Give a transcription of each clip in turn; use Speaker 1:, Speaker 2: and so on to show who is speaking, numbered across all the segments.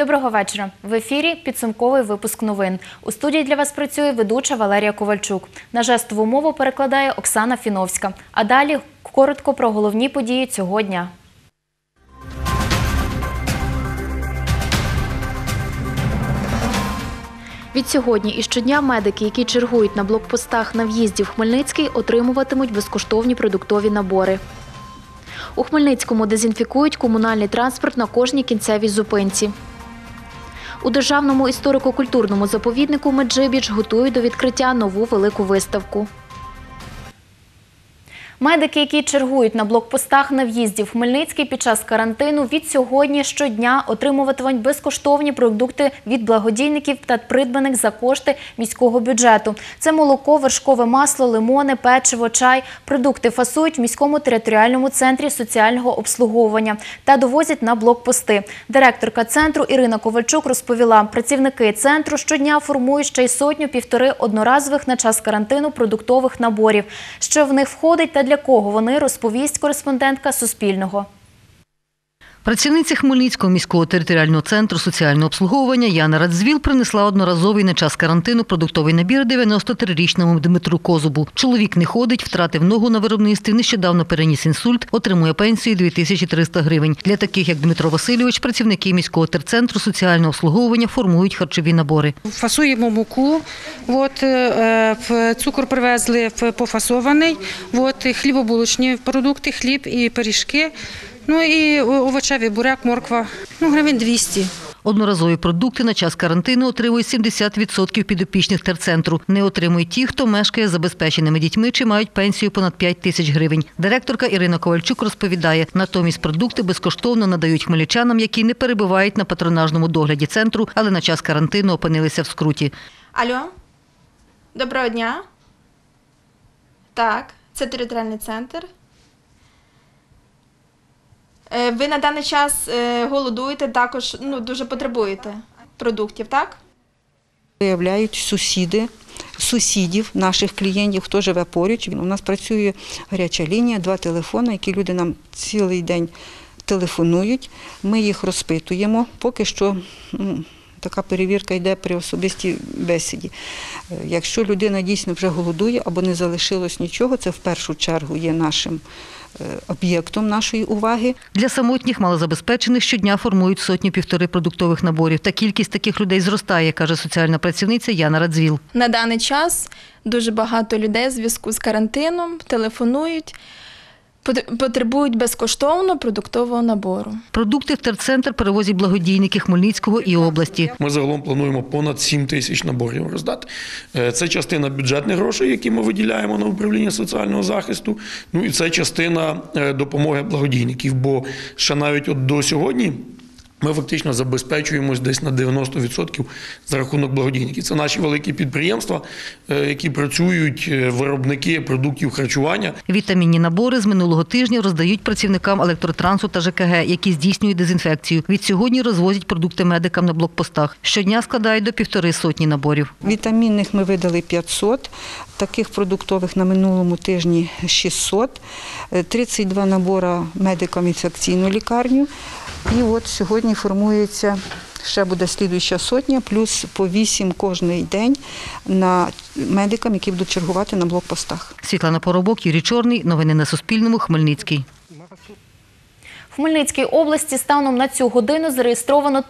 Speaker 1: Доброго вечора. В ефірі підсумковий випуск новин. У студії для вас працює ведуча Валерія Ковальчук. На жестову мову перекладає Оксана Фіновська. А далі коротко про головні події цього дня. Відсьогодні і щодня медики, які чергують на блокпостах на в'їзді в Хмельницький, отримуватимуть безкоштовні продуктові набори. У Хмельницькому дезінфікують комунальний транспорт на кожній кінцевій зупинці. У державному історико-культурному заповіднику Меджибіч готують до відкриття нову велику виставку. Медики, які чергують на блокпостах на в'їзді в Хмельницький під час карантину, від сьогодні щодня отримуватимуть безкоштовні продукти від благодійників та придбаних за кошти міського бюджету. Це молоко, вершкове масло, лимони, печиво, чай. Продукти фасують в міському територіальному центрі соціального обслуговування та довозять на блокпости. Директорка центру Ірина Ковальчук розповіла, працівники центру щодня формують ще й сотню-півтори одноразових на час карантину продуктових наборів. Що в них входить та для кого вони розповість кореспондентка Суспільного.
Speaker 2: Працівниця Хмельницького міського територіального центру соціального обслуговування Яна Радзвіл принесла одноразовий на час карантину продуктовий набір 93-річному Дмитру Козубу. Чоловік не ходить, втратив ногу на виробництві, нещодавно переніс інсульт, отримує пенсію 2300 гривень. Для таких, як Дмитро Васильович, працівники міського терцентру соціального обслуговування формують харчові набори.
Speaker 3: Фасуємо муку, от, е, цукор привезли пофасований, от, хлібобулочні продукти, хліб і пиріжки, ну і овочевий буряк, морква, ну гривень 200.
Speaker 2: Одноразові продукти на час карантину отримують 70% підопічних терцентру. Не отримують ті, хто мешкає з забезпеченими дітьми чи мають пенсію понад 5 тисяч гривень. Директорка Ірина Ковальчук розповідає, натомість продукти безкоштовно надають хмельничанам, які не перебувають на патронажному догляді центру, але на час карантину опинилися в скруті.
Speaker 4: Алло, доброго дня. Так, це територіальний центр. Е, Ви на даний час е, голодуєте, також ну, дуже потребуєте продуктів, так?
Speaker 5: Виявляють сусіди, сусідів наших клієнтів, хто живе поруч. У нас працює гаряча лінія, два телефони, які люди нам цілий день телефонують. Ми їх розпитуємо. Поки що така перевірка йде при особистій бесіді. Е, Якщо людина дійсно вже голодує або не залишилось нічого, це в першу чергу є нашим об'єктом нашої уваги.
Speaker 2: Для самотніх малозабезпечених щодня формують сотні-півтори продуктових наборів. Та кількість таких людей зростає, каже соціальна працівниця Яна Радзвіл.
Speaker 4: На даний час дуже багато людей в зв'язку з карантином телефонують, потребують безкоштовно продуктового набору.
Speaker 2: Продукти в терцентр перевозять благодійники Хмельницького і області.
Speaker 6: Ми загалом плануємо понад 7 тисяч наборів роздати. Е, Це частина бюджетних грошей, які ми виділяємо на управління соціального захисту. Ну і це частина е, допомоги благодійників. Бо ще навіть от до сьогодні. Ми фактично забезпечуємось десь на 90% за рахунок благодійників. Це наші великі підприємства, е, які працюють, е, виробники продуктів харчування.
Speaker 2: Вітамінні набори з минулого тижня роздають працівникам електротрансу та ЖКГ, які здійснюють дезінфекцію. Від сьогодні розвозять продукти медикам на блокпостах. Щодня складають до півтори сотні наборів.
Speaker 5: Вітамінних ми видали 500, таких продуктових на минулому тижні 600, е, 32 набора медикам інфекційну лікарню. І от сьогодні формується ще буде слідуюча сотня, плюс по вісім кожний день на медикам, які будуть чергувати на блокпостах.
Speaker 2: Світлана Поробок, Юрій Чорний. Новини на Суспільному. Хмельницький.
Speaker 1: В Хмельницькій області станом на цю годину зареєстровано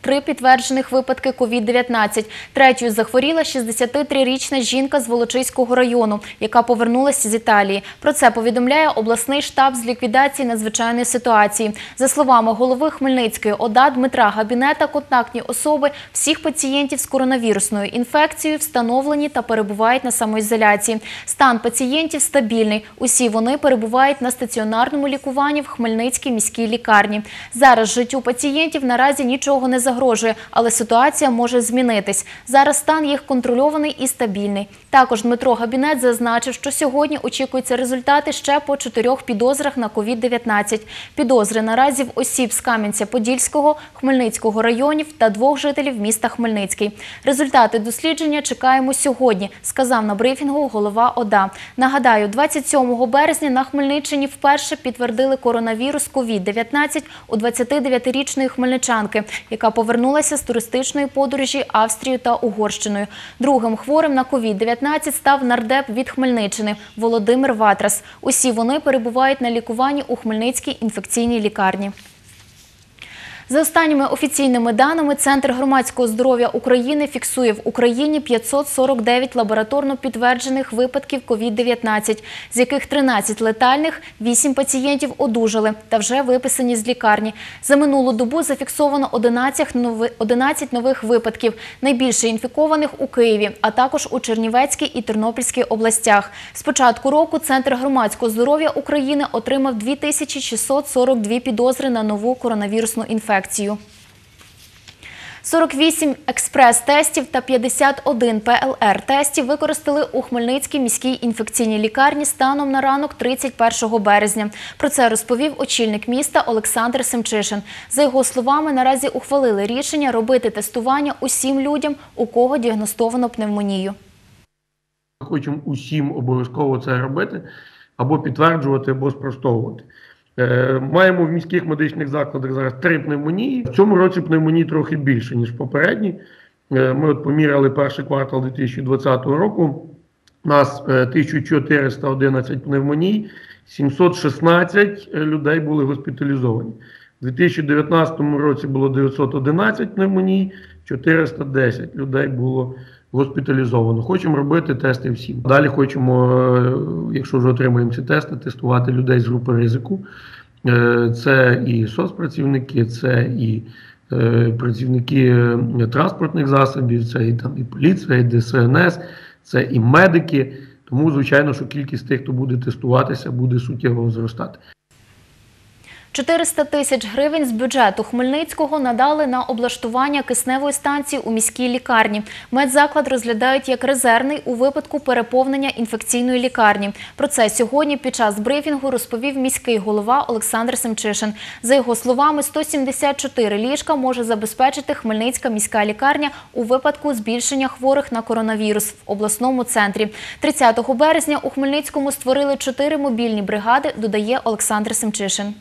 Speaker 1: три підтверджених випадки COVID-19. Третьою захворіла 63-річна жінка з Волочиського району, яка повернулася з Італії. Про це повідомляє обласний штаб з ліквідації надзвичайної ситуації. За словами голови Хмельницької ОДА Дмитра Габінета, контактні особи всіх пацієнтів з коронавірусною інфекцією встановлені та перебувають на самоізоляції. Стан пацієнтів стабільний. Усі вони перебувають на стаціонарному лікуванні в Хмельницькій міській лікарні. Зараз життю пацієнтів наразі нічого не загрожує, але ситуація може змінитись. Зараз стан їх контрольований і стабільний. Також Дмитро Габінет зазначив, що сьогодні очікуються результати ще по чотирьох підозрах на COVID-19. Підозри наразі в осіб з Кам'янця-Подільського, Хмельницького районів та двох жителів міста Хмельницький. Результати дослідження чекаємо сьогодні, сказав на брифінгу голова ОДА. Нагадаю, 27 березня на Хмельниччині вперше підтвердили коронавірус COVID-19 у 29-річної хмельничанки, яка повернулася з туристичної подорожі Австрією та Угорщиною. Другим хворим на COVID-19 став нардеп від Хмельниччини Володимир Ватрас. Усі вони перебувають на лікуванні у Хмельницькій інфекційній лікарні. За останніми офіційними даними, Центр громадського здоров'я України фіксує в Україні 549 лабораторно підтверджених випадків COVID-19, з яких 13 летальних, 8 пацієнтів одужали та вже виписані з лікарні. За минулу добу зафіксовано 11 нових випадків, найбільше інфікованих у Києві, а також у Чернівецькій і Тернопільській областях. З початку року Центр громадського здоров'я України отримав 2642 підозри на нову коронавірусну інфекцію. 48 експрес-тестів та 51 ПЛР-тестів використали у Хмельницькій міській інфекційній лікарні станом на ранок 31 березня. Про це розповів очільник міста Олександр Семчишин. За його словами, наразі ухвалили рішення робити тестування усім людям, у кого діагностовано пневмонію.
Speaker 6: Хочемо усім обов'язково це робити, або підтверджувати, або спростовувати. Е, Маємо в міських медичних закладах зараз три пневмонії. В цьому році пневмоній трохи більше, ніж попередні. Е, Ми от поміряли перший квартал 2020 року. У нас е, 1411 пневмоній, 716 людей були госпіталізовані. У 2019 році було 911 пневмоній, 410 людей було госпіталізовано. Хочемо робити тести всім. Далі хочемо, е, якщо вже отримаємо ці тести, тестувати людей з групи ризику. Е, Це і соцпрацівники, це і е, працівники транспортних засобів, це і там і поліція, і ДСНС, це і медики. Тому, звичайно, що кількість тих, хто буде тестуватися, буде суттєво зростати.
Speaker 1: 400 тисяч гривень з бюджету Хмельницького надали на облаштування кисневої станції у міській лікарні. Медзаклад розглядають як резервний у випадку переповнення інфекційної лікарні. Про це сьогодні під час брифінгу розповів міський голова Олександр Семчишин. За його словами, 174 ліжка може забезпечити Хмельницька міська лікарня у випадку збільшення хворих на коронавірус в обласному центрі. 30 березня у Хмельницькому створили чотири мобільні бригади, додає Олександр Семчишин.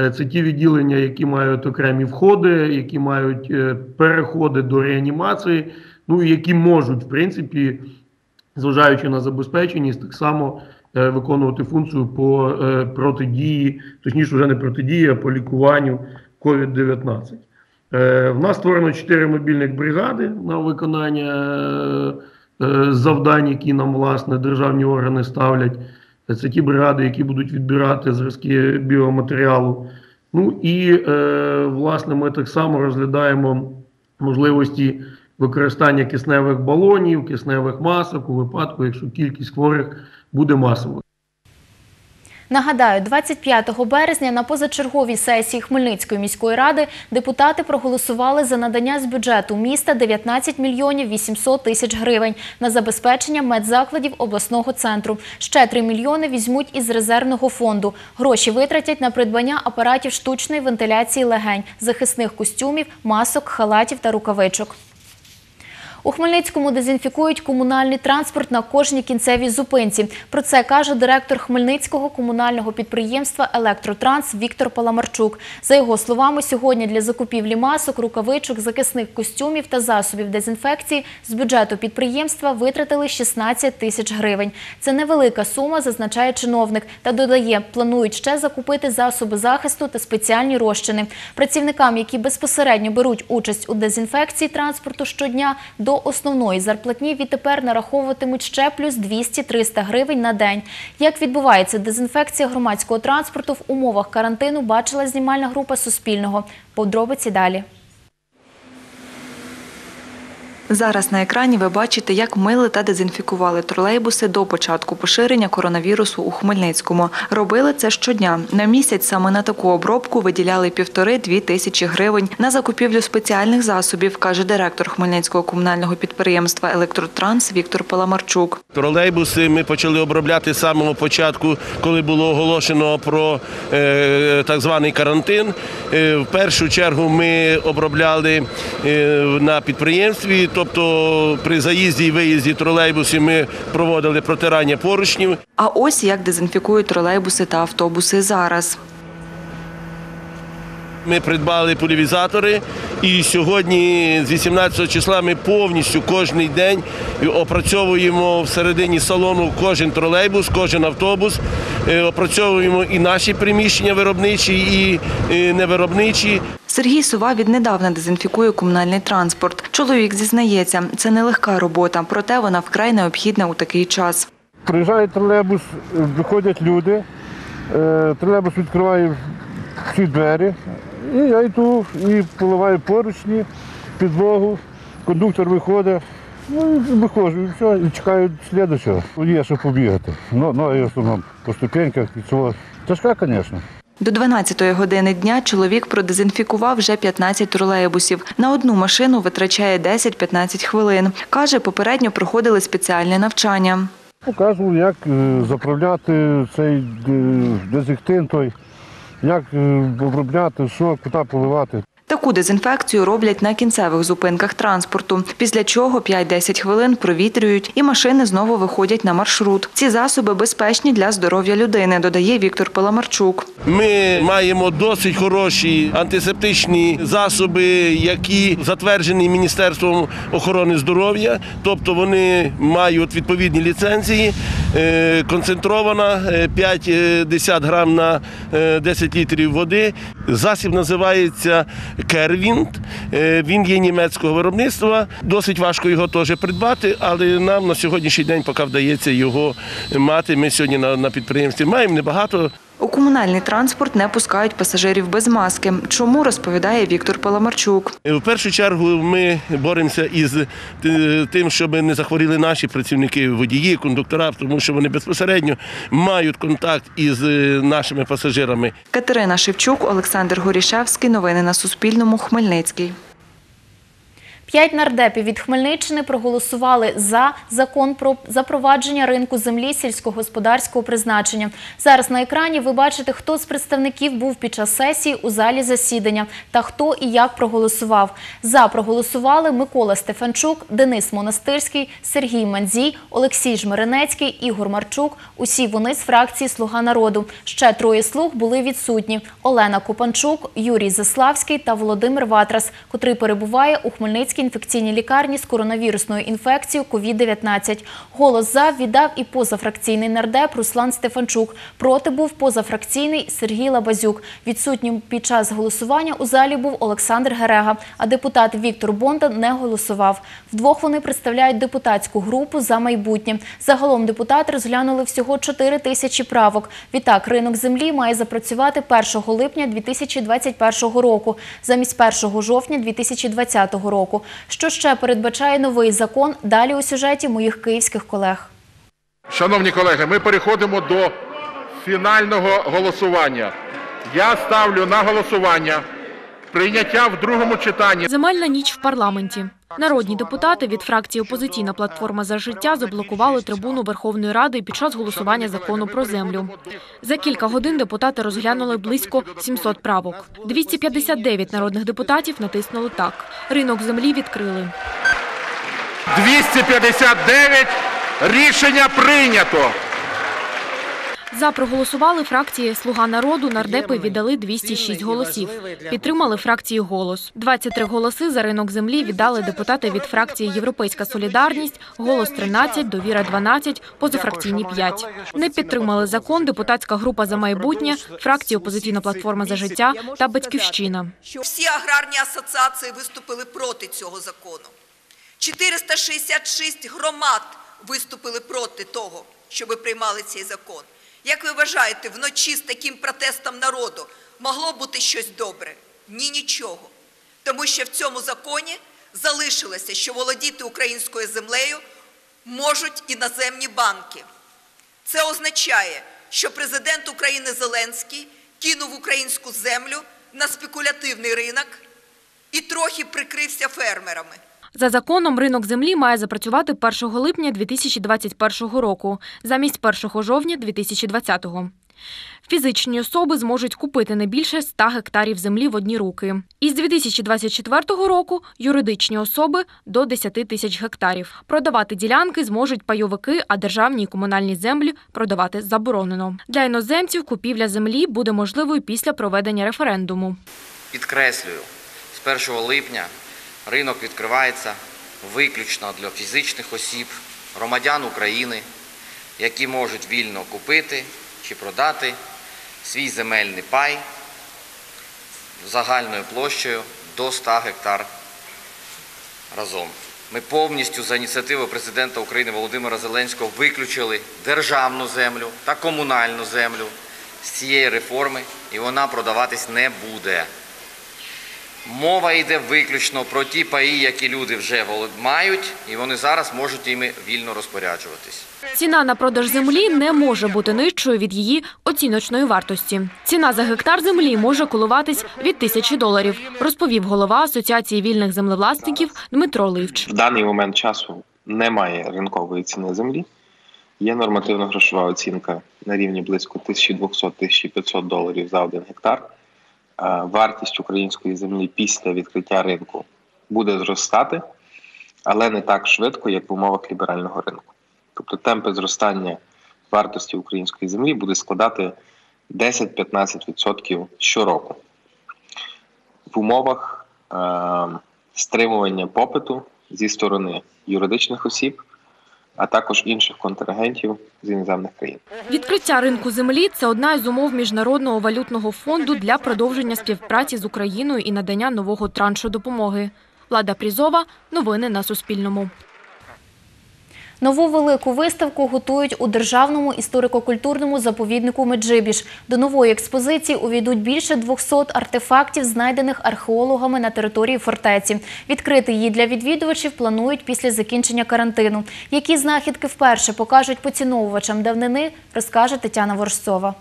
Speaker 6: Е, Це ті відділення, які мають окремі входи, які мають е, переходи до реанімації, ну і які можуть, в принципі, зважаючи на забезпеченість, так само е, виконувати функцію по протидії, точніше, вже не протидії, а по лікуванню COVID-19. Е, В нас створено 4 мобільних бригади на виконання завдань, які нам власне державні органи ставлять. Це ті бригади, які будуть відбирати зразки біоматеріалу. Ну і е, власне ми так само розглядаємо можливості використання кисневих балонів, кисневих масок у випадку, якщо кількість хворих буде масовою.
Speaker 1: Нагадаю, 25 березня на позачерговій сесії Хмельницької міської ради депутати проголосували за надання з бюджету міста 19 мільйонів 800 тисяч гривень на забезпечення медзакладів обласного центру. Ще 3 мільйони візьмуть із резервного фонду. Гроші витратять на придбання апаратів штучної вентиляції легень, захисних костюмів, масок, халатів та рукавичок. У Хмельницькому дезінфікують комунальний транспорт на кожній кінцевій зупинці. Про це каже директор Хмельницького комунального підприємства Електротранс Віктор Паламарчук. За його словами, сьогодні для закупівлі масок, рукавичок, захисних костюмів та засобів дезінфекції з бюджету підприємства витратили 16 тисяч гривень. Це невелика сума, зазначає чиновник, та додає, планують ще закупити засоби захисту та спеціальні розчини. Працівникам, які безпосередньо беруть участь у дезінфекції транспорту щодня, до основної зарплатні відтепер нараховуватимуть ще плюс 200-300 гривень на день. Як відбувається дезінфекція громадського транспорту в умовах карантину, бачила знімальна група Суспільного. Подробиці далі.
Speaker 7: Зараз на екрані ви бачите, як мили та дезінфікували тролейбуси до початку поширення коронавірусу у Хмельницькому. Робили це щодня. На місяць саме на таку обробку виділяли півтори-дві тисячі гривень на закупівлю спеціальних засобів, каже директор Хмельницького комунального підприємства Електротранс Віктор Паламарчук.
Speaker 8: Тролейбуси ми почали обробляти з самого початку, коли було оголошено про е, так званий карантин. Е, в першу чергу ми обробляли е, на підприємстві, тобто при заїзді і виїзді тролейбусів ми проводили протирання поручнів.
Speaker 7: А ось як дезінфікують тролейбуси та автобуси зараз.
Speaker 8: Ми придбали пульвізатори, і сьогодні, з 18 числа, ми повністю кожен день опрацьовуємо всередині салону кожен тролейбус, кожен автобус. Е, Опрацьовуємо і наші приміщення виробничі, і е, невиробничі.
Speaker 7: Сергій Сова віднедавна дезінфікує комунальний транспорт. Чоловік зізнається, це нелегка робота, проте вона вкрай необхідна у такий час.
Speaker 9: Приїжджає тролейбус, виходять люди, е, тролейбус відкриває всі двері, і я йду і поливаю поручні, підлогу, кондуктор виходить, ну виходжу, і все, і чекаю слідчого. Є що побігати. Ну, ну і в по ступеньках і цього. Тяжка, звісно.
Speaker 7: До 12-ї години дня чоловік продезінфікував вже 15 тролейбусів. На одну машину витрачає 10-15 хвилин. Каже, попередньо проходили спеціальне навчання.
Speaker 9: Показував, як е, заправляти цей е, дезінфектант, той, як е, обробляти, що, куди поливати.
Speaker 7: Таку дезінфекцію роблять на кінцевих зупинках транспорту, після чого 5-10 хвилин провітрюють і машини знову виходять на маршрут. Ці засоби безпечні для здоров'я людини, додає Віктор Паламарчук.
Speaker 8: Ми маємо досить хороші антисептичні засоби, які затверджені Міністерством охорони здоров'я, тобто вони мають відповідні ліцензії. Е, Концентрована е, 5-10 грам на е, 10 літрів води. Засіб називається Кервінт. Е, Він є німецького виробництва. Досить важко його теж придбати, але нам на сьогоднішній день поки вдається його мати. Ми сьогодні на, на підприємстві маємо небагато.
Speaker 7: У комунальний транспорт не пускають пасажирів без маски. Чому розповідає Віктор Паламарчук.
Speaker 8: Е, В першу чергу ми боремося із е, тим, щоб не захворіли наші працівники, водії, кондуктора, тому що вони безпосередньо мають контакт із е, нашими пасажирами.
Speaker 7: Катерина Шевчук, Олександр Горішевський. Новини на Суспільному. Хмельницький.
Speaker 1: П'ять нардепів від Хмельниччини проголосували за закон про запровадження ринку землі сільськогосподарського призначення. Зараз на екрані ви бачите, хто з представників був під час сесії у залі засідання та хто і як проголосував. За проголосували Микола Стефанчук, Денис Монастирський, Сергій Манзій, Олексій Жмеренецький, Ігор Марчук. Усі вони з фракції Слуга народу. Ще троє слуг були відсутні: Олена Купанчук, Юрій Заславський та Володимир Ватрас, котрий перебуває у Хмельницькій інфекційній лікарні з коронавірусною інфекцією COVID-19. Голос за віддав і позафракційний нардеп Руслан Стефанчук. Проти був позафракційний Сергій Лабазюк. Відсутнім під час голосування у залі був Олександр Герега, а депутат Віктор Бонда не голосував. Вдвох вони представляють депутатську групу за майбутнє. Загалом депутати розглянули всього 4 тисячі правок. Відтак, ринок землі має запрацювати 1 липня 2021 року, замість 1 жовтня 2020 року. Що ще передбачає новий закон? Далі у сюжеті моїх київських колег.
Speaker 10: Шановні колеги, ми переходимо до фінального голосування. Я ставлю на голосування прийняття в другому читанні
Speaker 11: Земельна ніч в парламенті. Народні депутати від фракції Опозиційна платформа за життя заблокували трибуну Верховної Ради під час голосування закону про землю. За кілька годин депутати розглянули близько 700 правок. 259 народних депутатів натиснули так. Ринок землі відкрили.
Speaker 10: 259. Рішення прийнято.
Speaker 11: За проголосували фракції Слуга народу. Нардепи віддали 206 голосів. Підтримали фракції голос. 23 голоси за ринок землі віддали депутати від фракції Європейська солідарність. Голос 13, довіра 12, позафракційні 5. Не підтримали закон депутатська група за майбутнє, фракції Опозиційна платформа за життя та Батьківщина.
Speaker 12: Всі аграрні асоціації виступили проти цього закону. 466 громад виступили проти того, щоб приймали цей закон. Як ви вважаєте, вночі з таким протестом народу могло бути щось добре? Ні, нічого. Тому що в цьому законі залишилося, що володіти українською землею можуть іноземні банки. Це означає, що президент України Зеленський кинув українську землю на спекулятивний ринок і трохи прикрився фермерами.
Speaker 11: За законом ринок землі має запрацювати 1 липня 2021 року замість 1 жовтня 2020. Фізичні особи зможуть купити не більше 100 гектарів землі в одні руки. Із 2024 року юридичні особи до 10 тисяч гектарів. Продавати ділянки зможуть пайовики, а державні і комунальні землі продавати заборонено. Для іноземців купівля землі буде можливою після проведення референдуму.
Speaker 13: Підкреслюю, з 1 липня ринок відкривається виключно для фізичних осіб, громадян України, які можуть вільно купити чи продати свій земельний пай загальною площею до 100 гектар разом. Ми повністю за ініціативою президента України Володимира Зеленського виключили державну землю та комунальну землю з цієї реформи, і вона продаватись не буде. Мова йде виключно про ті паї, які люди вже мають, і вони зараз можуть іми вільно розпоряджуватись.
Speaker 11: Ціна на продаж землі не може бути нижчою від її оціночної вартості. Ціна за гектар землі може коливатись від тисячі доларів, розповів голова Асоціації вільних землевласників Дмитро Ливч.
Speaker 14: В даний момент часу немає ринкової ціни землі. Є нормативно-грошова оцінка на рівні близько 1200-1500 доларів за один гектар. Е, Вартість української землі після відкриття ринку буде зростати, але не так швидко, як в умовах ліберального ринку. Тобто темпи зростання вартості української землі буде складати 10-15% щороку. В умовах е, стримування попиту зі сторони юридичних осіб, а також інших контрагентів з іноземних країн.
Speaker 11: Відкриття ринку землі це одна із умов міжнародного валютного фонду для продовження співпраці з Україною і надання нового траншу допомоги. Влада Прізова. Новини на Суспільному.
Speaker 1: Нову велику виставку готують у державному історико-культурному заповіднику Меджибіж. До нової експозиції увійдуть більше 200 артефактів, знайдених археологами на території фортеці. Відкрити її для відвідувачів планують після закінчення карантину. Які знахідки вперше покажуть поціновувачам давнини, розкаже Тетяна Ворожцова.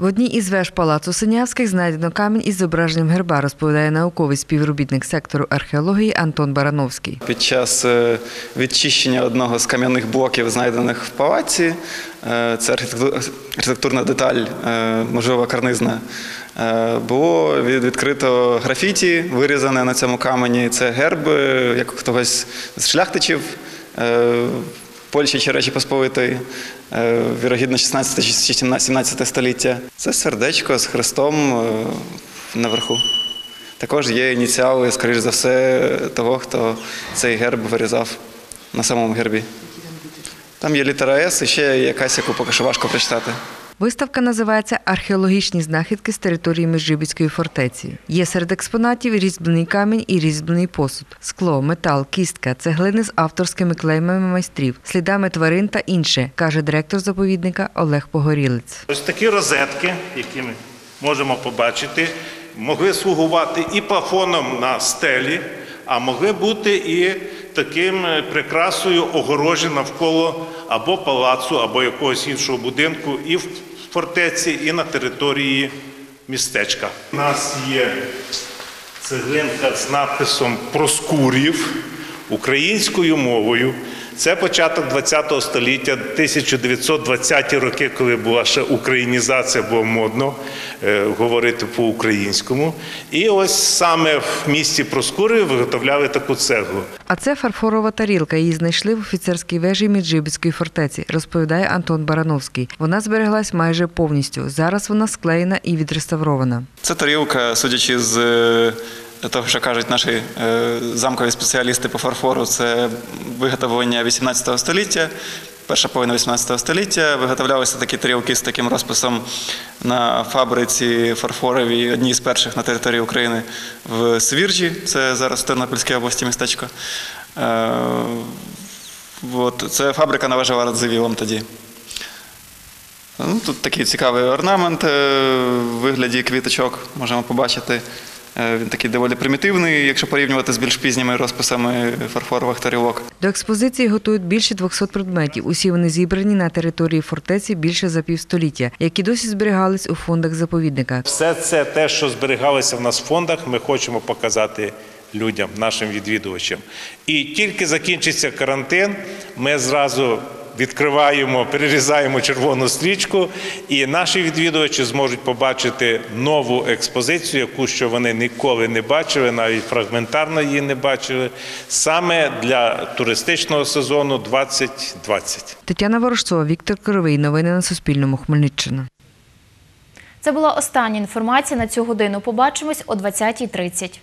Speaker 15: В одній із веж палацу Синявських знайдено камінь із зображенням герба, розповідає науковий співробітник сектору археології Антон Барановський.
Speaker 16: Під час е, відчищення одного з кам'яних блоків, знайдених в палаці, е, це архітектурна деталь, е, можливо, карнизна, було відкрито графіті, вирізане на цьому камені. Це герб, як хтось з шляхтичів. Польщі чи Речі Посполитої, вірогідно 16 чи 17 століття. Це сердечко з хрестом е, наверху. Також є ініціали, скоріш за все, того, хто цей герб вирізав на самому гербі. Там є літера С і ще якась, яку поки що важко прочитати.
Speaker 15: Виставка називається Археологічні знахідки з території Межибіцької фортеці. Є серед експонатів різьблений камінь і різьблений посуд, скло, метал, кістка, цеглини з авторськими клеймами майстрів, слідами тварин та інше, каже директор заповідника Олег Погорілець.
Speaker 17: Ось такі розетки, які ми можемо побачити, могли слугувати і плафоном на стелі, а могли бути і таким е, прикрасою огорожі навколо або палацу, або якогось іншого будинку, і фортеці, і на території містечка. У нас є цеглинка з написом Проскурів українською мовою. Це початок ХХ століття, 1920-ті роки, коли була ще українізація, було модно е, говорити по-українському. І ось саме в місті Проскурів виготовляли таку цеглу.
Speaker 15: А це фарфорова тарілка. Її знайшли в офіцерській вежі Меджибіцької фортеці, розповідає Антон Барановський. Вона збереглась майже повністю. Зараз вона склеєна і відреставрована.
Speaker 16: Це тарілка, судячи з е, того, що кажуть наші е, замкові спеціалісти по фарфору, це виготовлення 18 століття. Перша половина 18 століття виготовлялися такі тарілки з таким розписом на фабриці фарфоровій, одній з перших на території України в Свірджі, це зараз в Тернопільській області містечко. Е, От, це фабрика належала Радзивілам тоді. Ну, тут такий цікавий орнамент е, в вигляді квіточок можемо побачити. Е, Він такий доволі примітивний, якщо порівнювати з більш пізніми розписами фарфорових тарілок.
Speaker 15: До експозиції готують більше 200 предметів. Усі вони зібрані на території фортеці більше за півстоліття, які досі зберігались у фондах заповідника.
Speaker 17: Все це те, що зберігалося в нас в фондах, ми хочемо показати людям, нашим відвідувачам. І тільки закінчиться карантин, ми зразу відкриваємо, перерізаємо червону стрічку, і наші відвідувачі зможуть побачити нову експозицію, яку що вони ніколи не бачили, навіть фрагментарно її не бачили, саме для туристичного сезону 2020.
Speaker 15: Тетяна Ворожцова, Віктор Коровий. Новини на Суспільному. Хмельниччина.
Speaker 1: Це була остання інформація на цю годину. Побачимось о 20.30.